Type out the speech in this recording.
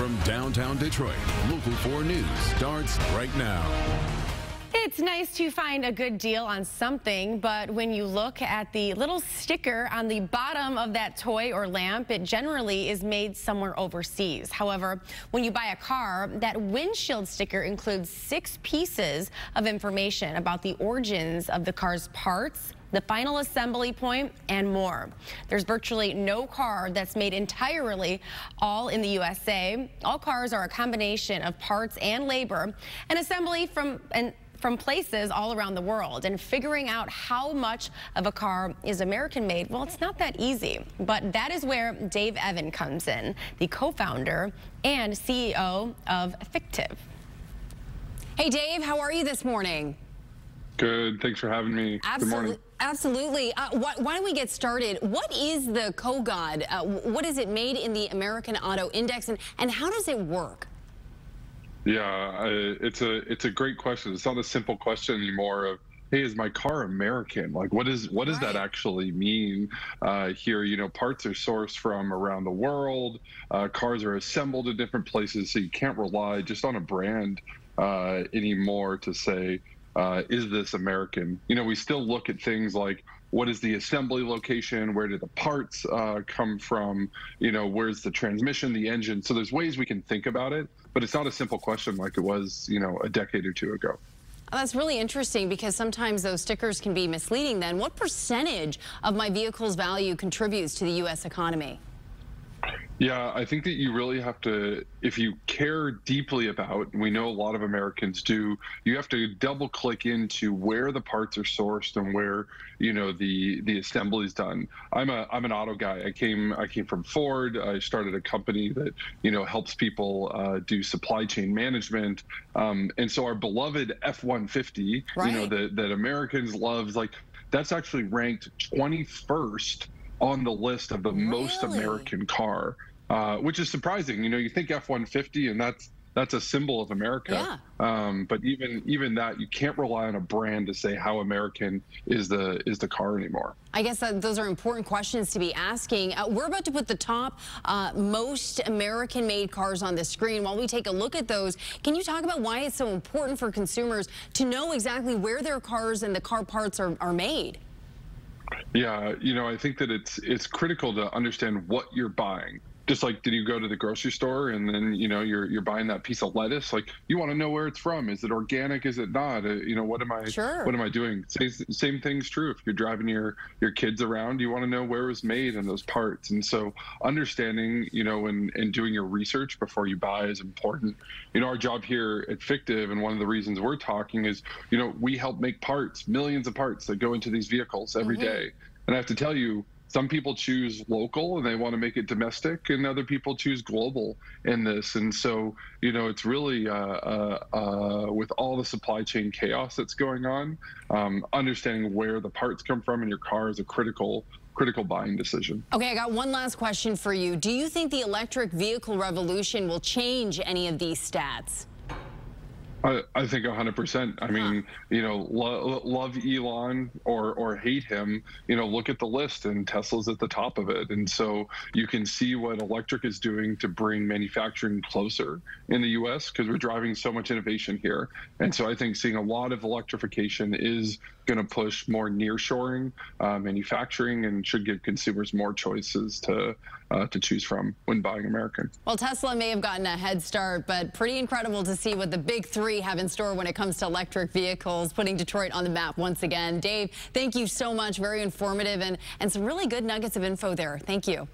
From downtown Detroit, Local 4 News starts right now. It's nice to find a good deal on something, but when you look at the little sticker on the bottom of that toy or lamp, it generally is made somewhere overseas. However, when you buy a car, that windshield sticker includes six pieces of information about the origins of the car's parts, the final assembly point, and more. There's virtually no car that's made entirely all in the USA. All cars are a combination of parts and labor, and assembly from and from places all around the world and figuring out how much of a car is American made, well, it's not that easy. But that is where Dave Evans comes in, the co-founder and CEO of Fictiv. Hey, Dave, how are you this morning? Good. Thanks for having me. Absolutely. Good morning. Absolutely. Uh, why, why, don't we get started? What is the Kogod? Uh, what is it made in the American Auto Index, and, and how does it work? Yeah, it's a it's a great question. It's not a simple question anymore. Of hey, is my car American? Like, what is what does right. that actually mean uh, here? You know, parts are sourced from around the world. Uh, cars are assembled in different places, so you can't rely just on a brand uh, anymore to say uh, is this American? You know, we still look at things like what is the assembly location? Where do the parts uh, come from? You know, where's the transmission, the engine? So there's ways we can think about it, but it's not a simple question like it was, you know, a decade or two ago. That's really interesting because sometimes those stickers can be misleading then. What percentage of my vehicle's value contributes to the U.S. economy? Yeah, I think that you really have to, if you care deeply about, we know a lot of Americans do, you have to double click into where the parts are sourced and where, you know, the the assembly is done. I'm a I'm an auto guy. I came I came from Ford. I started a company that you know helps people uh, do supply chain management. Um, and so our beloved F-150, right. you know, that that Americans loves, like that's actually ranked 21st on the list of the really? most American car, uh, which is surprising. You know, you think F-150, and that's that's a symbol of America. Yeah. Um, but even even that, you can't rely on a brand to say how American is the is the car anymore. I guess that those are important questions to be asking. Uh, we're about to put the top uh, most American-made cars on the screen. While we take a look at those, can you talk about why it's so important for consumers to know exactly where their cars and the car parts are, are made? Yeah, you know, I think that it's it's critical to understand what you're buying just like did you go to the grocery store and then you know you're you're buying that piece of lettuce? Like you want to know where it's from. Is it organic? Is it not? Uh, you know what am i sure. what am i doing? Same, same thing's true. If you're driving your your kids around you want to know where it was made and those parts. And so understanding you know and and doing your research before you buy is important. You know our job here at Fictiv and one of the reasons we're talking is you know we help make parts millions of parts that go into these vehicles every mm-hmm. day. and i have to tell you some people choose local and they want to make it domestic, and other people choose global in this. And so, you know, it's really uh, uh, uh, with all the supply chain chaos that's going on, um, understanding where the parts come from in your car is a critical critical buying decision. Okay, I got one last question for you. Do you think the electric vehicle revolution will change any of these stats? I, I think 100%. I mean, you know, lo love Elon or or hate him, you know, look at the list and Tesla's at the top of it. And so you can see what electric is doing to bring manufacturing closer in the US because we're driving so much innovation here. And so I think seeing a lot of electrification is going to push more nearshoring uh, manufacturing and should give consumers more choices to uh, to choose from when buying American. Well, Tesla may have gotten a head start, but pretty incredible to see what the big have in store when it comes to electric vehicles, putting Detroit on the map once again. Dave, thank you so much. Very informative and, and some really good nuggets of info there. Thank you.